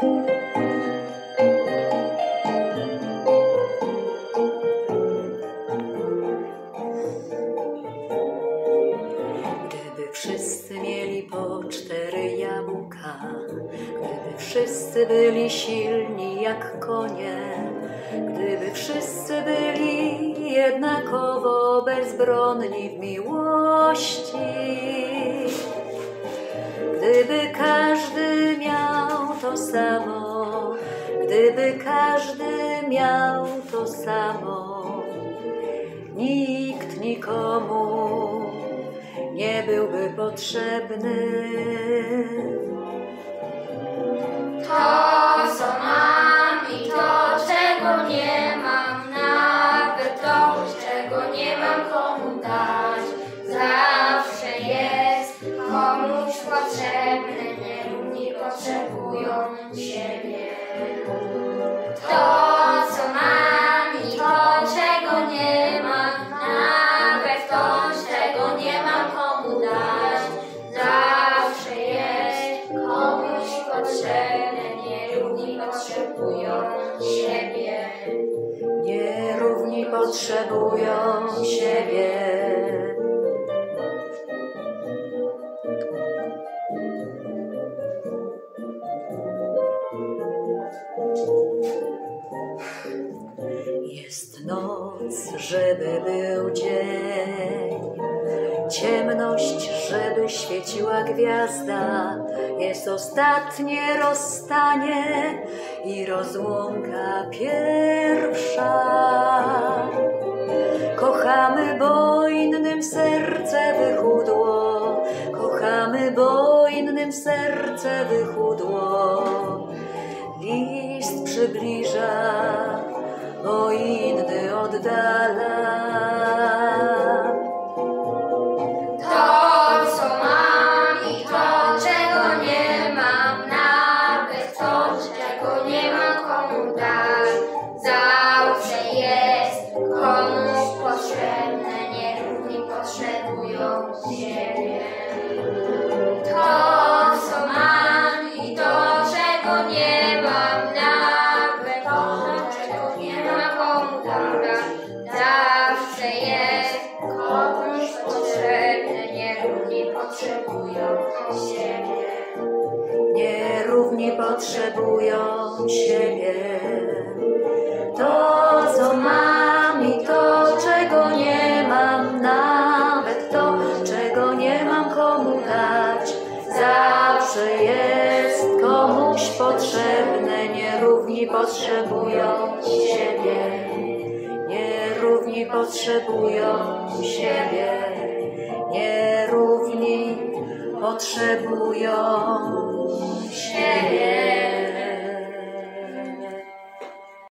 Gdyby wszyscy mieli po cztery jabłka, gdyby wszyscy byli silni jak konie, gdyby wszyscy byli jednakowo bezbronni w miłości, gdyby każdy samo, gdyby każdy miał to samo, nikt nikomu nie byłby potrzebny. Potrzebują siebie. Jest noc, żeby był dzień, ciemność, żeby świeciła gwiazda. Jest ostatnie rozstanie i rozłąka pierwsza. Kochamy, bo innym serce wychudło, kochamy, bo innym serce wychudło. List przybliża, zawsze jest komuś potrzebne, nierówni potrzebują siebie. Nierówni potrzebują siebie. To, co mam i to, czego nie mam, nawet to, czego nie mam komu dać, zawsze jest komuś potrzebne. Nierówni potrzebują siebie nierówni potrzebują siebie, nierówni potrzebują siebie.